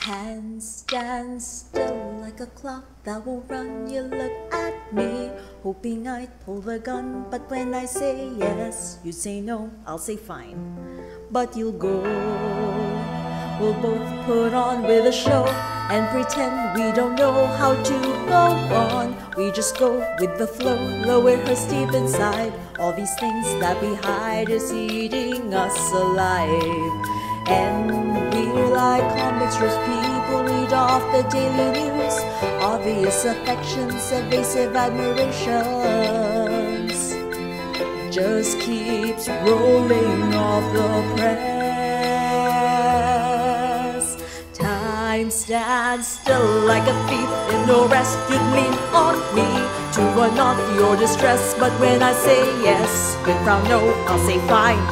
Hands stand still like a clock that will run. You look at me, hoping I'd pull the gun. But when I say yes, you say no, I'll say fine. But you'll go. We'll both put on with a show and pretend we don't know how to go on. We just go with the flow, lower her deep inside. All these things that we hide is eating us alive. And like comic strips, people read off the daily news. Obvious affections, evasive admirations. Just keeps rolling off the press. Time stands still like a thief in no rest. You'd lean on me to run off your distress. But when I say yes, with frown no, I'll say fine.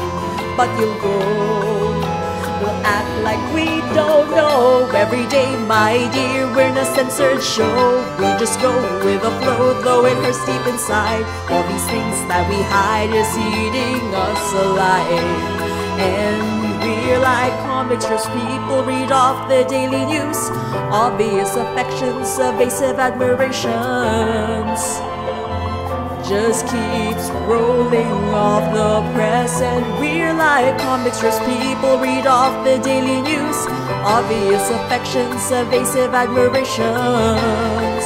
But you'll go. Like we don't know. Every day, my dear, we're in a censored show. We just go with the flow, though it hurts deep inside. All these things that we hide is eating us alive. And we're like comic strips people read off the daily news. Obvious affections, evasive admirations just keeps rolling off the press. And we're like comic strips people read off the daily news. Obvious affections evasive admirations.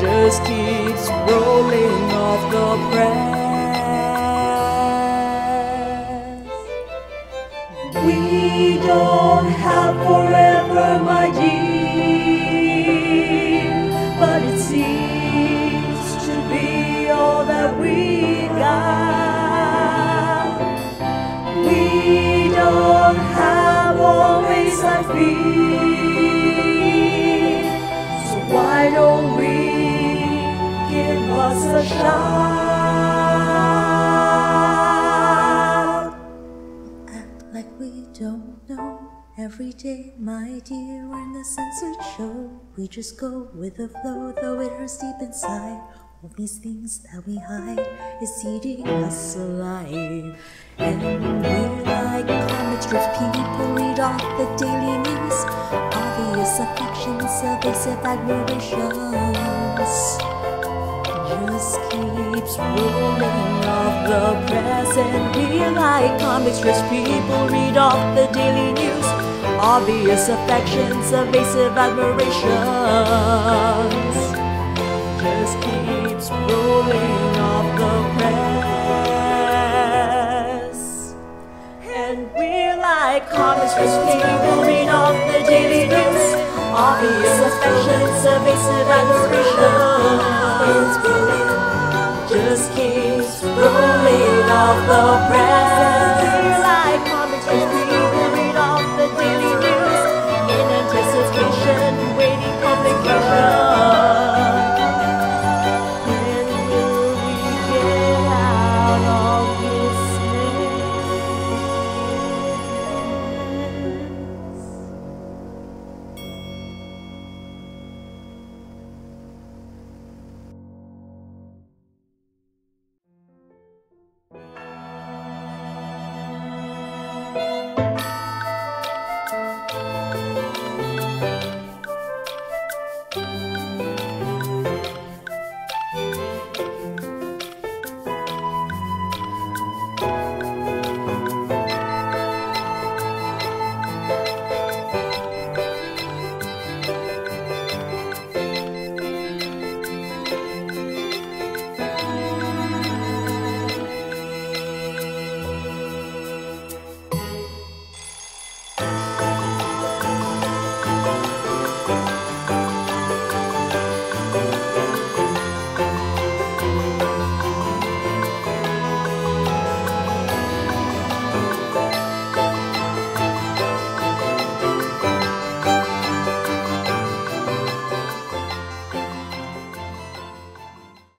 Just keeps rolling off the press. We don't have forever my dear. But it seems Act like we don't know. Every day, my dear, in the censored show. We just go with the flow, though it hurts deep inside. All these things that we hide is eating us alive. And we're like comic strips, people read off the daily news. Obvious affections, evasive admirations. Just keeps rolling off the press. And we're like comic strips, people read off the daily news. Obvious affections, evasive admirations just keeps Obvious affections, evasive admiration. Just keeps rolling off the press.